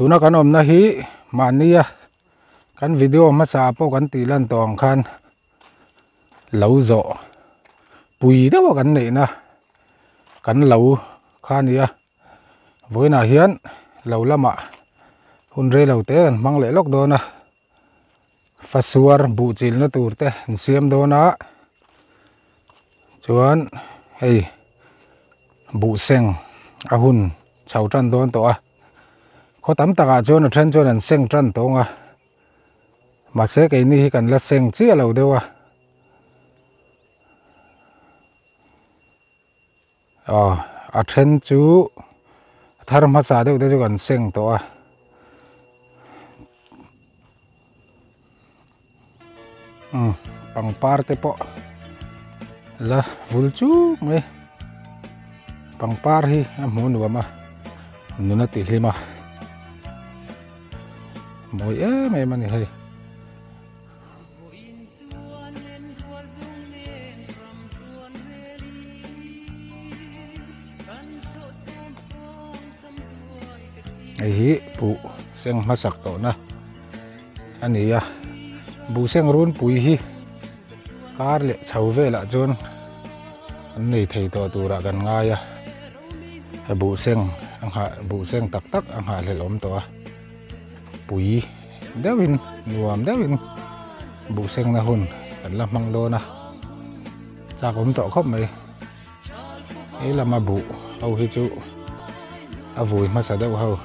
tuna kan om na hi mania kan video ma sa po kan ti lan tong khan. Lo zo. Pui đó kan nei na. Kan lo khan ya. Với na hian lo lama. Hun re lo te an, mang le lok do na. Fasuar bu chil na tur te siam do na. Chuan hey bu seng ahun chau tran don to a. à kho tắm taka cho nó chân cho an seng chân tông à mà sẽ cái này cần là seng chia lâu đâu à. Ờ à chân chú thằng mà sa đâu đấy cho cần seng to à. Ừ bằng parte po là vul chú me bằng par hi à muốn nữa mà. Nó nó tỉ mà mỗi em em anh hay ai hi pu seng masak to na ani ya bu seng run pui hi kar le chau ve la chon an nei thei to tura gan nga ya bu seng ang ha bu seng tak tak ang ha le lom to a pui. Dewin nuam dewin bu seng na hun kan la mang lo na. Cha kom to khop mai ấy là mà bụ hầu hi chú à vui mà sa đâu hầu.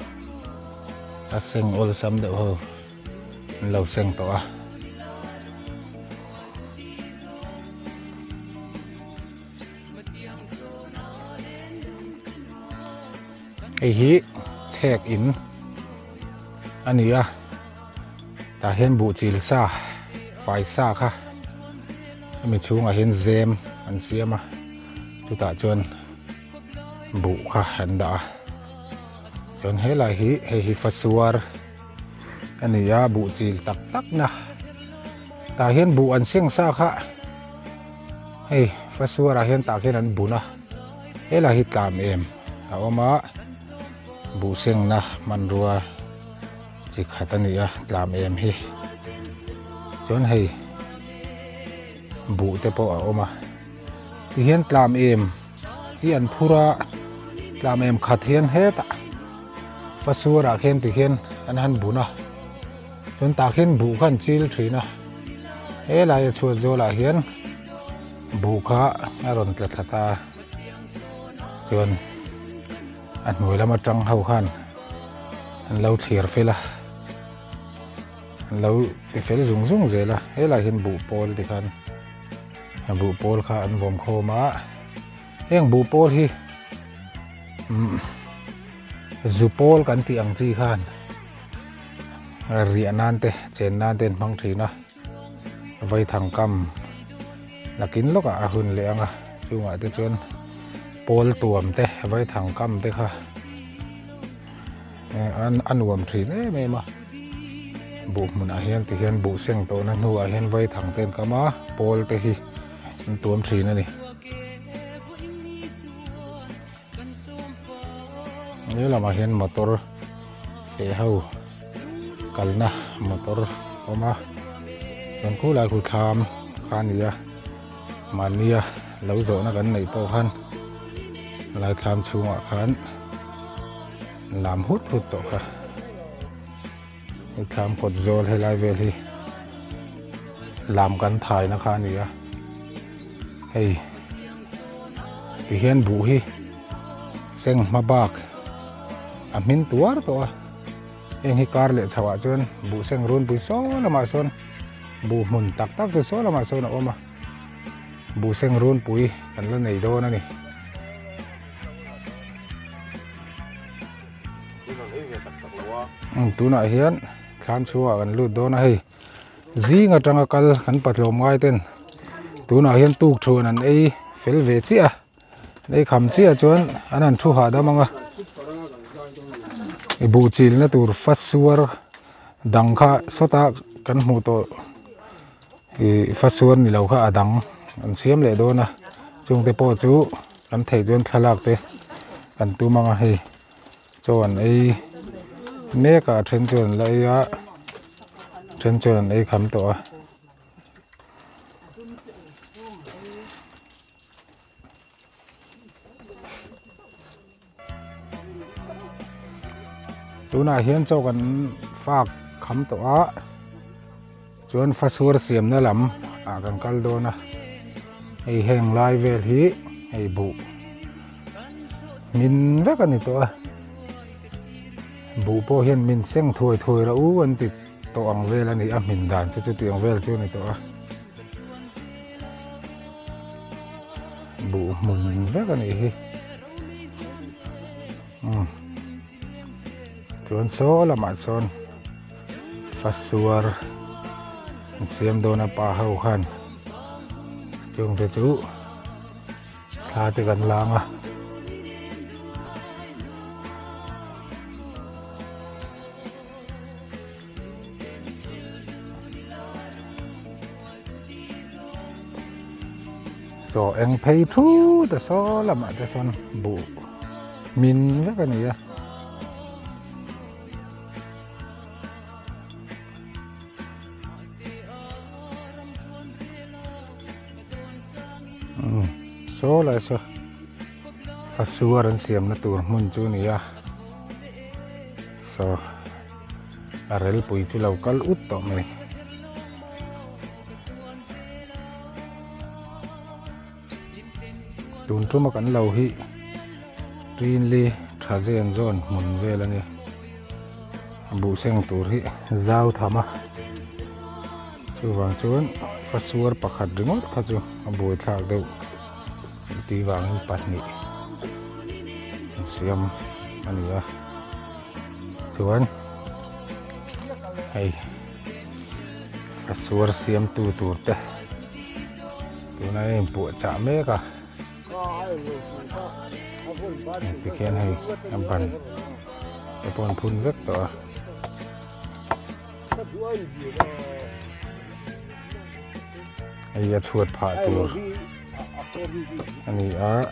A seng ol sam đâu ho lo seng to a ei hi check in ani a à? ta hian bu chil sa fai sa kha. Mi chunga hian zem an siama à? chuta chuan bu kha an da chuan helai hi hei hi fasuar ani à bu chil tak tak na ta hian bu an siang sa kha. Hei fasuar a à hian ta hian an buna helai hi tlam em a oma bu seng na man rua chỉ chi khatani a làm em hi. Chuan hei bu te po a oma thì hiện làm em, hi an phura làm em khat và xua ra khen thì hiện khen an han buna chon ta khen bu khan chil thina he la ya chu zo la hian bu kha a ron tla thata chuan an hnuai lama trăng ho khăn an lâu thiệt fela là lo ti fel zung zung zela he la hian bu pol khăn. Khan bu pol kha an vom khoma heng bu pol hi zupol kan ti ang chi khan ria nan te chen nan ten mang thina vai thang kam lakin loka a hun le anga chunga te chuan pol tuam te vai thang kam te kha an an uam thin đấy me ma bu mun a hian ti hian bu seng to na nu a hian vai thang ten kama pol te hi tuam thin ani như là mà hiện motor phê hậu kalna motor oma còn cú lại cú tham khan nia mà nia lâu rồi nó gần này bao khan lại tham chung ạ khan làm hút hút tổ cả tham cột rồi hay lại về thì làm cắn thải nó khan nia hey, thì hiện bù hi. Sen ma bak a à, min tuar to a eng hi kar le chawa chuan bu seng run pui so lama son bu mun tak tak tu so lama son a oma bu seng run pui kan là nei do nè ni tu na tham chu à gần lụt đó na hay gì ngà trăng cal khăn bật lồng ngay tên. Tu na hiện tu chu nè ấy phèl về chi à. Đây khám chi à chuan anh ăn chu hà đó mong à. Bộ chỉ là tu phát suar à đằng kha sota kan mu to phát suar ni lâu kha à đằng. Anh xem lại đó na. Chúng ta po chu anh thấy chuan khai lạc te kan tu mong à hay cho anh ấy mẹ cả trên chuẩn lấy á? Trên chuẩn lấy khám tổ chú này hiện cho gần phạc khám tổ á chuẩn phát xuống xiêm nó lắm à gần cal đô na hay hẹn lai về thì hay bụ mình vẽ cái này tổ bu po hiện mình xem thui thui ra u anh ti to ang vel ani a min dan chu chu ti ang vel chu ni to a bu mun ve này ni hi um chuan so la ma chon fasuar siam do na pa ho han chung te chú. Thla te kan lang a à. So eng pei thu te so mà te son bu min ve cái này ya số ừ, lại số phát sửa đến xiêm nó tụi muốn chú này à so à rel bụi chú lâu cල් út tọ mày tụn chú mà cắn lầu hi. Trin li thả dên zon muốn về là nè bụ sen tụi hi giao thama chú vàng chuan phát xua pakhat ringot kha chu bụi thạc đâu ti wang pahnih siam ani a. Chuan, hei fasur siam tu tur te. Tuna em pu cha cái khen hay em phần cái con phun rất to. Ai ya chuột phải tour anh ấy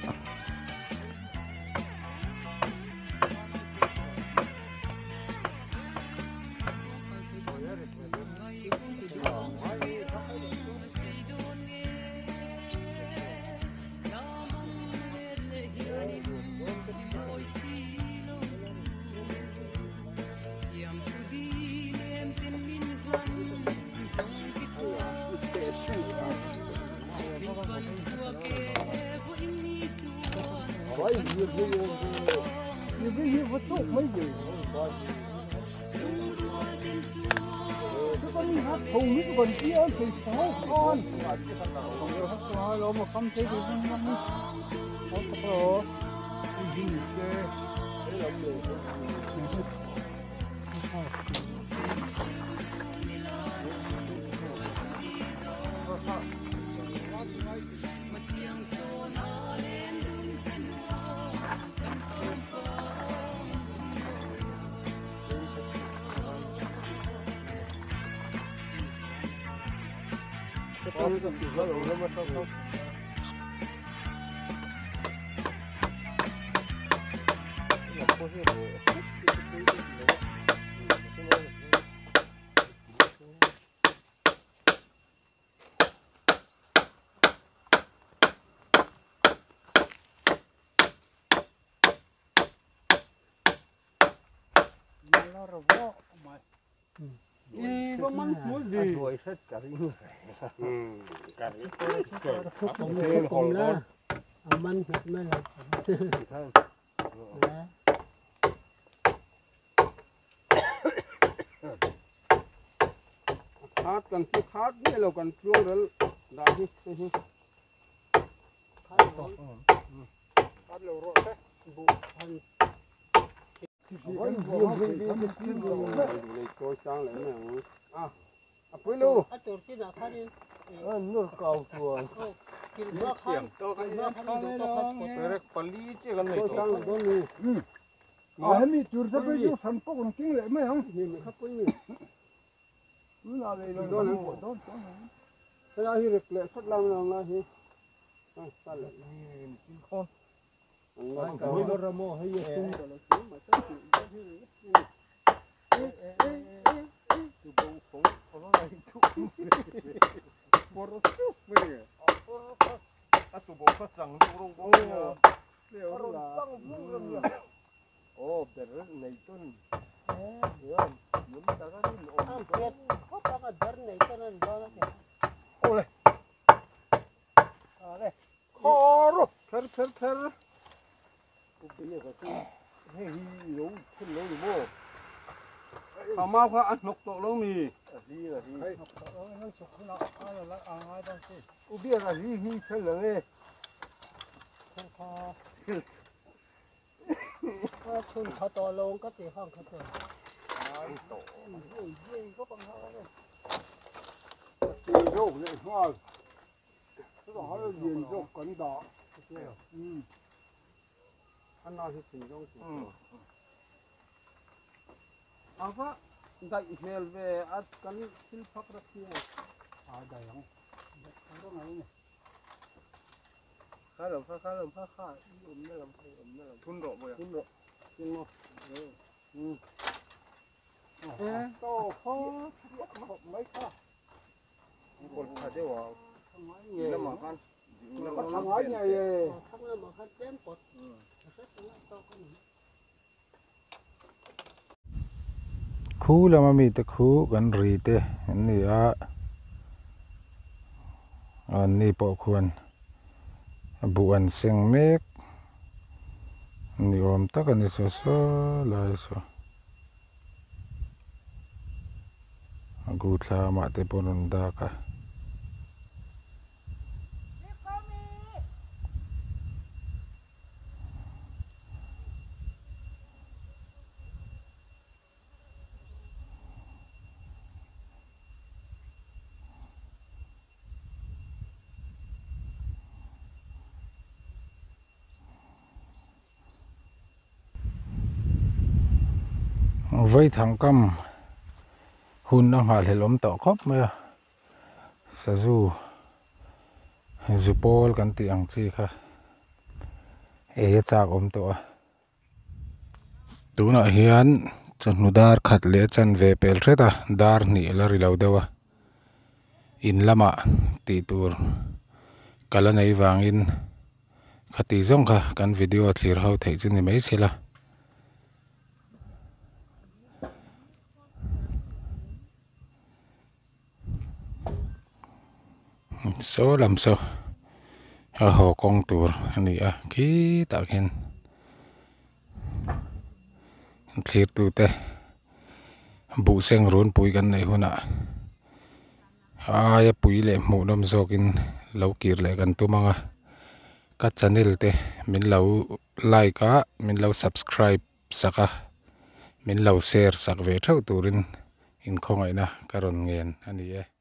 thùng nước còn kia thì sáu con rồi rồi mà không thấy thì không năm mươi có có rồi đi đi xe đấy là người Đi có măng muối gì? Rồi hết cả đi. Ừ, cả cái Không có cùng là Aman hết mấy là Đấy. khát cần chi khát như là cần chuông rồi đã đi đi đi khát lâu rồi. đấy bộ thân tôi sang lại nè à à quý lưu À, tổ chức là khá đi. Nước cầu chùa. Ô, kêu nó khá. tôi cái Nó khá đi, nó khá đi. tôi pali chứ gần cái này thì lệ xuất làm làm là gì à này đó là ồ bể này bây giờ cái hay hi được không à mà phải ăn nọc tổ lâu mì à gì là gì Nó sụp nó Ai là ăn ai đâu chứ u biết là hi hi thân là nghe Ko chun ka to long ka ti hang ka to. Thì rau này hoa Cái đó là rau cẩn đỏ Ừ ăn nào thì chỉ trong chỉ à phải đại mèo về ăn cắn xin phát ra kia À đây không? Cái đó này khá là khá khá là khá khá ấm nó làm ấm nó làm thun độ vậy thun độ. Thun độ ừ. Ê. Tô khó Mấy khó còn phải thế vào Thằng ấy gì nhỉ là mà ăn Thằng ấy nhỉ Thang na mga tem pot. Kasi tala to ko ni. คูแล้วมันมีแต่ ไว้ทางกำหุ่นอาหารเหลมต่อครับเมื่อสะสู้จูโปลกันตีอังซีค่ะเอจากอมตัวตัวน่ะเฮียนจันนุดาร์ขัดเลี้จันเวเปลเรตาดาร์นี่ละริลาวเดวะอินละมาตีตัวกาลนัยวางอินขัดตีซ่งค่ะกันวิดีโอที่เราถ่ายจุดนี้ไม่ใช่ละ số làm sao? Ở hồ con tour anh đi à kí tạo hiện thiệt tu tê. Bu sen run bụi gần này huna à ya bụi lệ mũ mu nom kinh lâu kir le gan tu à. Các channel tê. Mình lâu like á, mình lâu subscribe saka mình lâu share sak ve thau turin in khongai na karon ngen đi à.